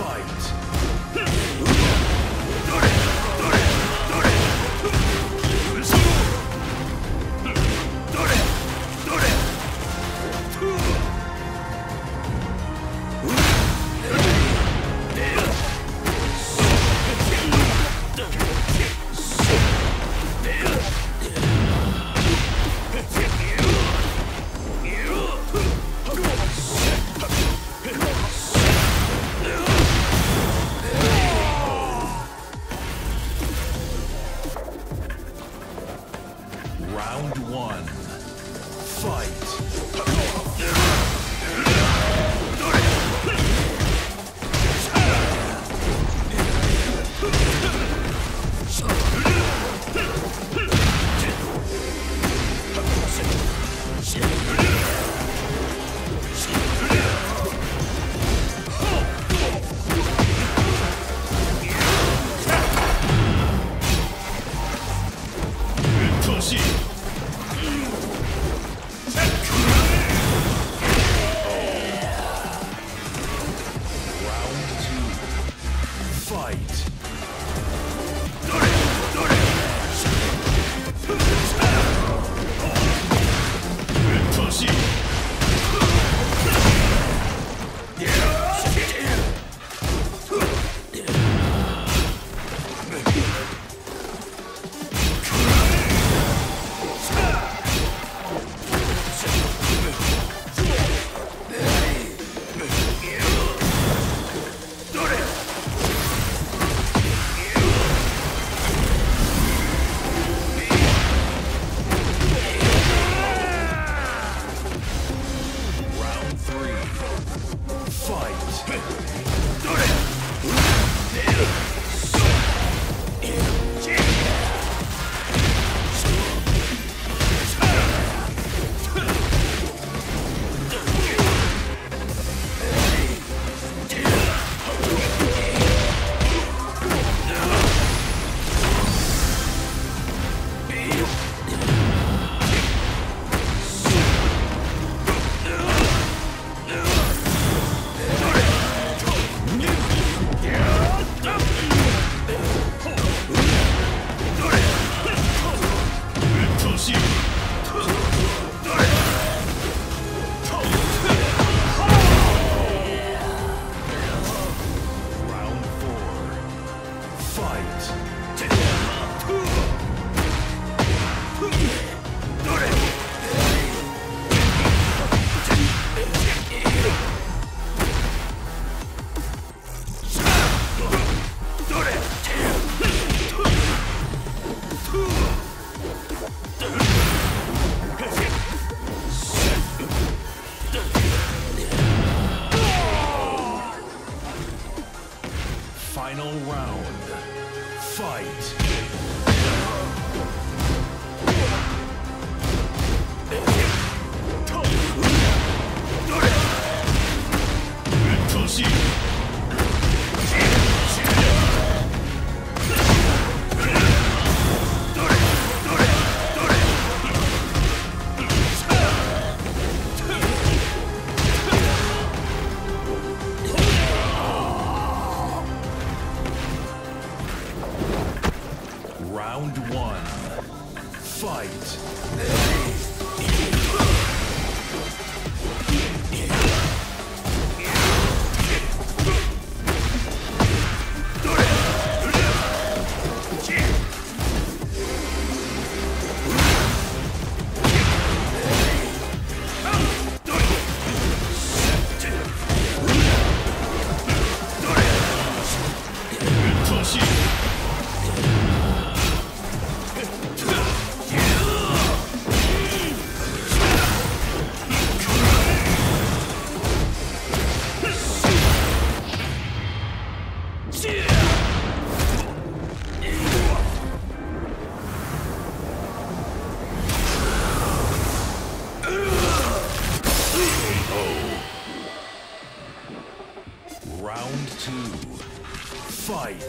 Fight. Round Убью! Round two. Fight.